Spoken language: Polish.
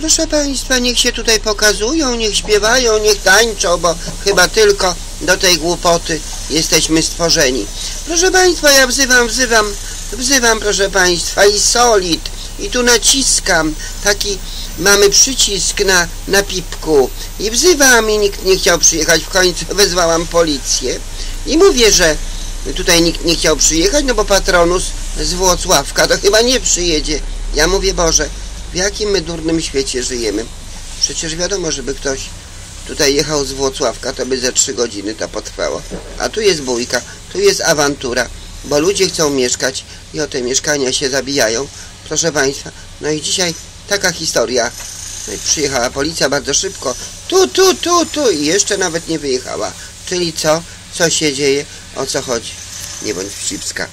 Proszę Państwa, niech się tutaj pokazują, niech śpiewają, niech tańczą, bo chyba tylko do tej głupoty jesteśmy stworzeni. Proszę Państwa, ja wzywam, wzywam, wzywam, proszę Państwa, i solid, i tu naciskam, taki mamy przycisk na, na pipku i wzywam i nikt nie chciał przyjechać, w końcu wezwałam policję i mówię, że tutaj nikt nie chciał przyjechać, no bo patronus z Włocławka to chyba nie przyjedzie. Ja mówię, Boże, w jakim my durnym świecie żyjemy? Przecież wiadomo, żeby ktoś tutaj jechał z Włocławka, to by ze trzy godziny to potrwało. A tu jest bójka, tu jest awantura, bo ludzie chcą mieszkać i o te mieszkania się zabijają. Proszę Państwa, no i dzisiaj taka historia. No i przyjechała policja bardzo szybko. Tu, tu, tu, tu i jeszcze nawet nie wyjechała. Czyli co? Co się dzieje? O co chodzi? Nie bądź wścibska.